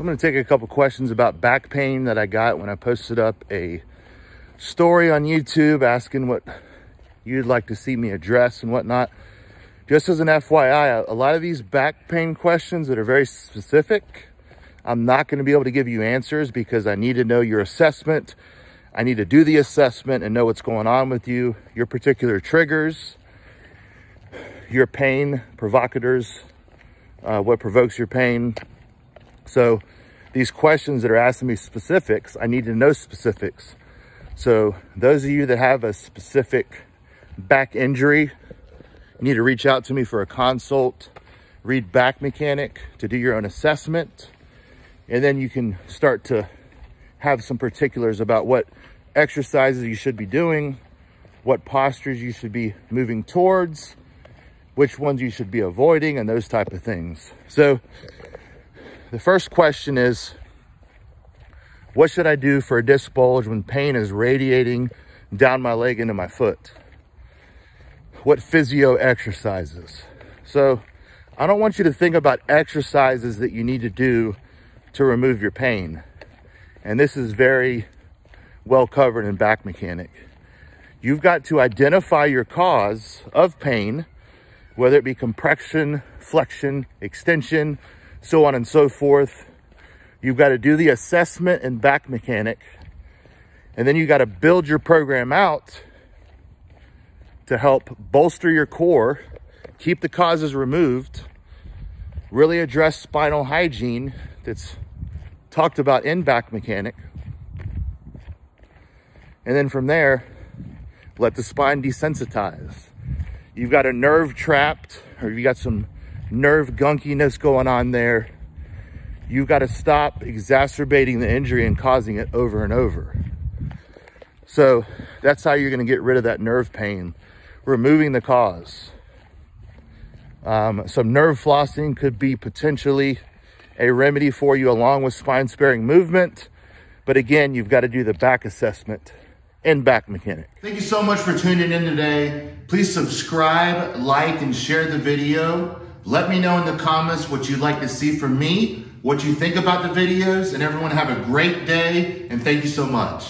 I'm going to take a couple questions about back pain that I got when I posted up a story on YouTube asking what you'd like to see me address and whatnot. Just as an FYI, a lot of these back pain questions that are very specific, I'm not going to be able to give you answers because I need to know your assessment. I need to do the assessment and know what's going on with you, your particular triggers, your pain provocateurs, uh, what provokes your pain. So these questions that are asking me specifics, I need to know specifics. So those of you that have a specific back injury, you need to reach out to me for a consult, read back mechanic to do your own assessment. And then you can start to have some particulars about what exercises you should be doing, what postures you should be moving towards, which ones you should be avoiding and those type of things. So the first question is, what should I do for a disc bulge when pain is radiating down my leg into my foot? What physio exercises? So I don't want you to think about exercises that you need to do to remove your pain. And this is very well covered in back mechanic. You've got to identify your cause of pain, whether it be compression, flexion, extension, so on and so forth. You've got to do the assessment and back mechanic, and then you got to build your program out to help bolster your core, keep the causes removed, really address spinal hygiene that's talked about in back mechanic. And then from there, let the spine desensitize. You've got a nerve trapped, or you got some nerve gunkiness going on there, you've got to stop exacerbating the injury and causing it over and over. So that's how you're going to get rid of that nerve pain, removing the cause. Um, some nerve flossing could be potentially a remedy for you along with spine sparing movement. But again, you've got to do the back assessment and back mechanic. Thank you so much for tuning in today. Please subscribe, like, and share the video. Let me know in the comments what you'd like to see from me, what you think about the videos, and everyone have a great day, and thank you so much.